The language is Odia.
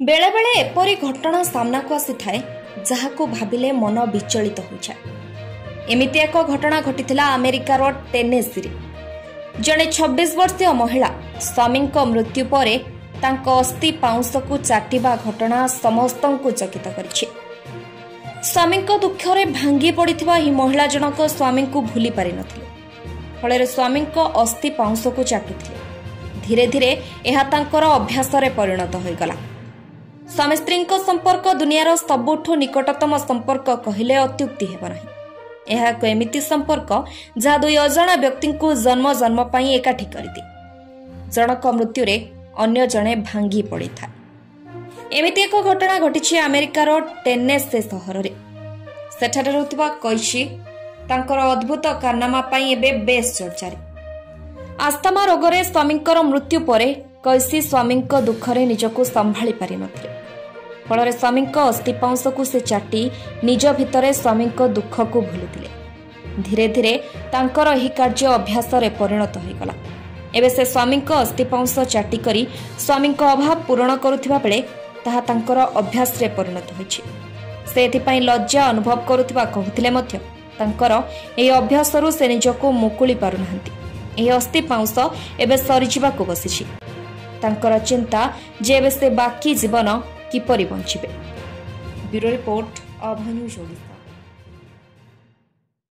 ବେଳେବେଳେ ଏପରି ଘଟଣା ସାମ୍ନାକୁ ଆସିଥାଏ ଯାହାକୁ ଭାବିଲେ ମନ ବିଚଳିତ ହୋଇଯାଏ। ଏମିତି ଏକ ଘଟଣା ଘଟିଥିଲା ଆମେରିକାର ଟେନେସିରେ। ଜଣେ ଛବିଶ ବର୍ଷୀୟ ମହିଳା ସ୍ୱାମୀଙ୍କ ମୃତ୍ୟୁ ପରେ ତାଙ୍କ ଅସ୍ଥି ପାଉଁଶକୁ ଚାଟିବା ଘଟଣା ସମସ୍ତଙ୍କୁ ଚକିତ କରିଛି। ସ୍ୱାମୀଙ୍କ ଦୁଃଖରେ ଭାଙ୍ଗି ପଡ଼ିଥିବା ଏହି ମହିଳା ଜଣକ ସ୍ୱାମୀଙ୍କୁ ଭୁଲି ପାରିନଥିଲେ ଫଳରେ ସ୍ୱାମୀଙ୍କ ଅସ୍ଥି ପାଉଁଶକୁ ଚାଟୁଥିଲେ। ଧୀରେ ଧୀରେ ଏହା ତାଙ୍କର ଅଭ୍ୟାସରେ ପରିଣତ ହୋଇଗଲା। ସ୍ୱାମୀ ସ୍ତ୍ରୀଙ୍କ ସମ୍ପର୍କ ଦୁନିଆର ସବୁଠୁ ନିକଟତମ ସମ୍ପର୍କ କହିଲେ ଅତ୍ୟୁକ୍ତି ହେବ ନାହିଁ। ଏହା ଏକ ଏମିତି ସମ୍ପର୍କ ଯାହା ଦୁଇ ଅଜଣା ବ୍ୟକ୍ତିଙ୍କୁ ଜନ୍ମ ଜନ୍ମ ପାଇଁ ଏକାଠି କରିଦିଏ। ଜଣକ ମୃତ୍ୟୁରେ ଅନ୍ୟ ଜଣେ ଭାଙ୍ଗି ପଡ଼ିଥାଏ। ଏମିତି ଏକ ଘଟଣା ଘଟିଛି ଆମେରିକାର ଟେନେସେ ସହରରେ। ସେଠାରେ ରହୁଥିବା କୈଶୀ ତାଙ୍କର ଅଦ୍ଭୁତ କାରନାମା ପାଇଁ ଏବେ ବେଶ୍ ଚର୍ଚ୍ଚାରେ। ଆସ୍ଥାମା ରୋଗରେ ସ୍ୱାମୀଙ୍କର ମୃତ୍ୟୁ ପରେ କୈଶୀ ସ୍ୱାମୀଙ୍କ ଦୁଃଖରେ ନିଜକୁ ସମ୍ଭାଳି ପାରିନଥିଲେ। ଫଳରେ ସ୍ୱାମୀଙ୍କ ଅସ୍ଥିପାଂଶକୁ ସେ ଚାଟି ନିଜ ଭିତରେ ସ୍ୱାମୀଙ୍କ ଦୁଃଖକୁ ଭୁଲିଥିଲେ। ଧୀରେ ଧୀରେ ତାଙ୍କର ଏହି କାର୍ଯ୍ୟ ଅଭ୍ୟାସରେ ପରିଣତ ହୋଇଗଲା। ଏବେ ସେ ସ୍ୱାମୀଙ୍କ ଅସ୍ଥିପାଂଶ ଚାଟି କରି ସ୍ୱାମୀଙ୍କ ଅଭାବ ପୂରଣ କରୁଥିବା ବେଳେ ତାହା ତାଙ୍କର ଅଭ୍ୟାସରେ ପରିଣତ ହୋଇଛି। ସେ ଏଥିପାଇଁ ଲଜ୍ଜା ଅନୁଭବ କରୁଥିବା କହୁଥିଲେ ମଧ୍ୟ ତାଙ୍କର ଏହି ଅଭ୍ୟାସରୁ ସେ ନିଜକୁ ମୁକୁଳି ପାରୁନାହାନ୍ତି। ଏହି ଅସ୍ଥି ପାଉଁଶ ଏବେ ସରିଯିବାକୁ ବସିଛି। ତାଙ୍କର ଚିନ୍ତା ଯେ ଏବେ ସେ ବାକି ଜୀବନ କିପରି ବଞ୍ଚିବେ bureau report of news Odisha